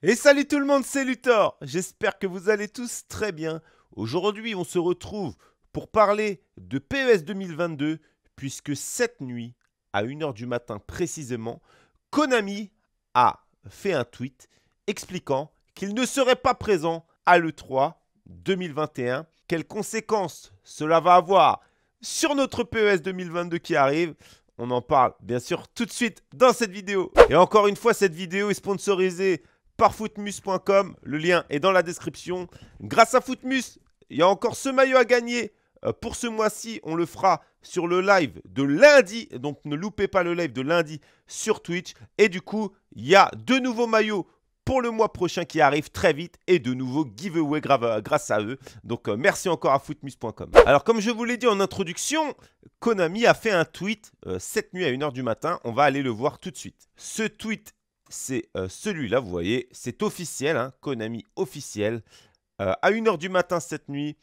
Et salut tout le monde, c'est Luthor J'espère que vous allez tous très bien. Aujourd'hui, on se retrouve pour parler de PES 2022, puisque cette nuit, à 1h du matin précisément, Konami a fait un tweet expliquant qu'il ne serait pas présent à l'E3 2021. Quelles conséquences cela va avoir sur notre PES 2022 qui arrive? On en parle bien sûr tout de suite dans cette vidéo. Et encore une fois, cette vidéo est sponsorisée par footmus.com. Le lien est dans la description. Grâce à Footmus, il y a encore ce maillot à gagner. Euh, pour ce mois-ci, on le fera sur le live de lundi. Donc ne loupez pas le live de lundi sur Twitch. Et du coup, il y a deux nouveaux maillots pour le mois prochain qui arrive très vite et de nouveaux giveaways grâce à eux. Donc euh, merci encore à footmus.com. Alors comme je vous l'ai dit en introduction, Konami a fait un tweet euh, cette nuit à 1h du matin. On va aller le voir tout de suite. Ce tweet, c'est euh, celui-là, vous voyez, c'est officiel, hein, Konami officiel. à 1h du matin cette nuit,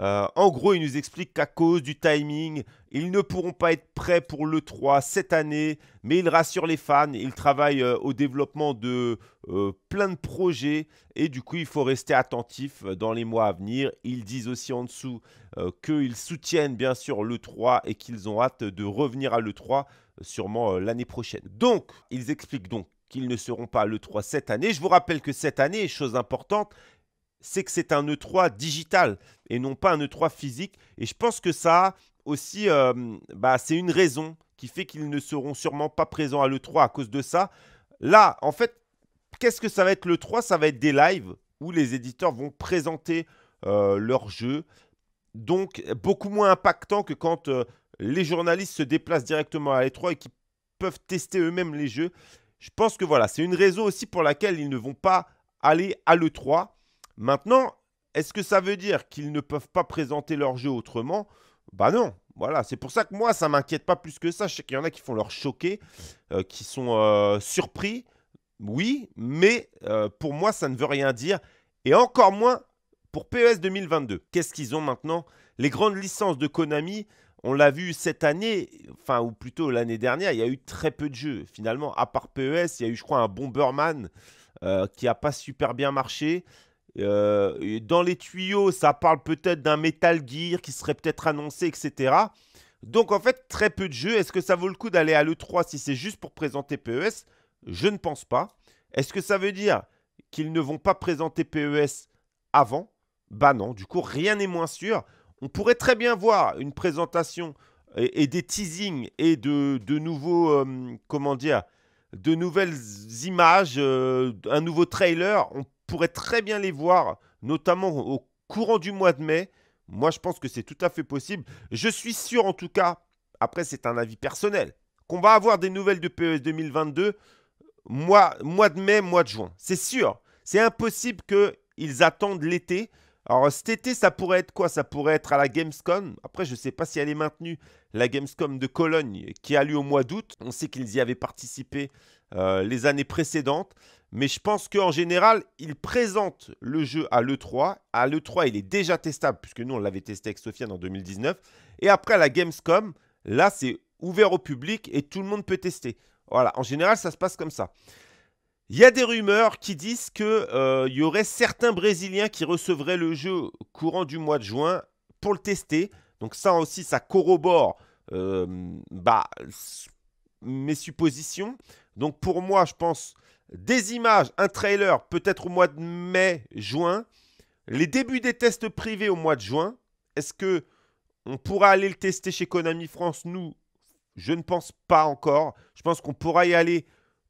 euh, en gros, il nous explique qu'à cause du timing, ils ne pourront pas être prêts pour l'E3 cette année, mais il rassure les fans, il travaille euh, au développement de euh, plein de projets et du coup, il faut rester attentif dans les mois à venir. Ils disent aussi en dessous qu'ils soutiennent bien sûr l'E3 et qu'ils ont hâte de revenir à l'E3 sûrement l'année prochaine. Donc, ils expliquent donc qu'ils ne seront pas à l'E3 cette année. Je vous rappelle que cette année, chose importante, c'est que c'est un E3 digital et non pas un E3 physique. Et je pense que ça aussi, euh, bah, c'est une raison qui fait qu'ils ne seront sûrement pas présents à l'E3 à cause de ça. Là, en fait, qu'est-ce que ça va être l'E3 Ça va être des lives où les éditeurs vont présenter euh, leurs jeux. Donc, beaucoup moins impactant que quand euh, les journalistes se déplacent directement à l'E3 et qui peuvent tester eux-mêmes les jeux. Je pense que voilà, c'est une raison aussi pour laquelle ils ne vont pas aller à l'E3. Maintenant, est-ce que ça veut dire qu'ils ne peuvent pas présenter leur jeu autrement? Bah non. Voilà, c'est pour ça que moi, ça m'inquiète pas plus que ça. Je sais qu'il y en a qui font leur choquer, euh, qui sont euh, surpris. Oui, mais euh, pour moi, ça ne veut rien dire. Et encore moins pour PES 2022. Qu'est-ce qu'ils ont maintenant? Les grandes licences de Konami, on l'a vu cette année, enfin, ou plutôt l'année dernière, il y a eu très peu de jeux. Finalement, à part PES, il y a eu, je crois, un Bomberman qui n'a pas super bien marché. Euh, dans les tuyaux, ça parle peut-être d'un Metal Gear qui serait peut-être annoncé, etc. Donc en fait, très peu de jeux. Est-ce que ça vaut le coup d'aller à l'E3 si c'est juste pour présenter PES Je ne pense pas. Est-ce que ça veut dire qu'ils ne vont pas présenter PES avant? Bah non, du coup, rien n'est moins sûr. On pourrait très bien voir une présentation et, des teasings et de, nouveaux, euh, comment dire, de nouvelles images, euh, un nouveau trailer. On pourrait très bien les voir, notamment au courant du mois de mai. Moi, je pense que c'est tout à fait possible. Je suis sûr, en tout cas, après, c'est un avis personnel, qu'on va avoir des nouvelles de PES 2022 mois, mois de mai, mois de juin. C'est sûr. C'est impossible qu'ils attendent l'été. Alors cet été, ça pourrait être quoi? Ça pourrait être à la Gamescom. Après, je ne sais pas si elle est maintenue, la Gamescom de Cologne, qui a lieu au mois d'août. On sait qu'ils y avaient participé euh, les années précédentes. Mais je pense qu'en général, ils présentent le jeu à l'E3. À l'E3, il est déjà testable, puisque nous, on l'avait testé avec Sofiane en 2019. Et après, à la Gamescom, là, c'est ouvert au public et tout le monde peut tester. Voilà, en général, ça se passe comme ça. Il y a des rumeurs qui disent qu'il euh, y aurait certains Brésiliens qui recevraient le jeu courant du mois de juin pour le tester. Donc ça aussi, ça corrobore euh, bah, mes suppositions. Donc pour moi, je pense des images, un trailer peut-être au mois de mai, juin. Les débuts des tests privés au mois de juin. Est-ce que on pourra aller le tester chez Konami France? Nous, je ne pense pas encore. Je pense qu'on pourra y aller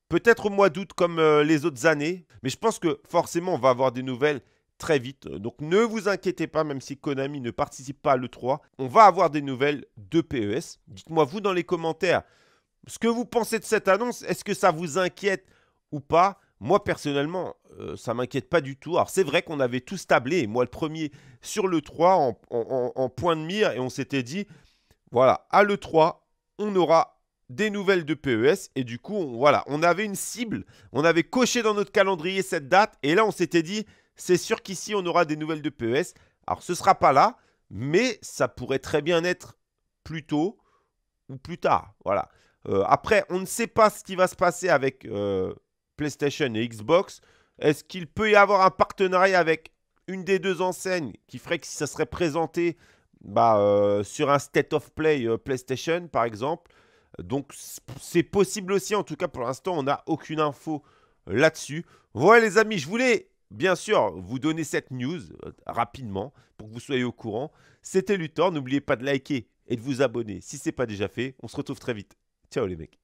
Peut-être au mois d'août comme euh, les autres années, mais je pense que forcément on va avoir des nouvelles très vite. Donc ne vous inquiétez pas, même si Konami ne participe pas à l'E3, on va avoir des nouvelles de PES. Dites-moi vous dans les commentaires ce que vous pensez de cette annonce. Est-ce que ça vous inquiète ou pas? Moi personnellement, ça euh, ça m'inquiète pas du tout. Alors c'est vrai qu'on avait tous tablé, moi le premier sur l'E3 en, en point de mire, et on s'était dit, voilà, à l'E3, on aura des nouvelles de PES et du coup, on, voilà, on avait une cible, on avait coché dans notre calendrier cette date et là, on s'était dit, c'est sûr qu'ici, on aura des nouvelles de PES. Alors, ce ne sera pas là, mais ça pourrait très bien être plus tôt ou plus tard. Voilà. Euh, après, on ne sait pas ce qui va se passer avec euh, PlayStation et Xbox. Est-ce qu'il peut y avoir un partenariat avec une des deux enseignes qui ferait que si ça serait présenté bah, euh, sur un State of Play PlayStation, par exemple? Donc, c'est possible aussi. En tout cas, pour l'instant, on n'a aucune info là-dessus. Voilà, les amis, je voulais bien sûr vous donner cette news euh, rapidement pour que vous soyez au courant. C'était Luthor. N'oubliez pas de liker et de vous abonner si ce n'est pas déjà fait. On se retrouve très vite. Ciao, les mecs.